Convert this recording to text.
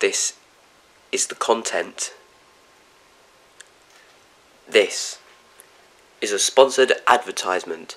This is the content. This is a sponsored advertisement.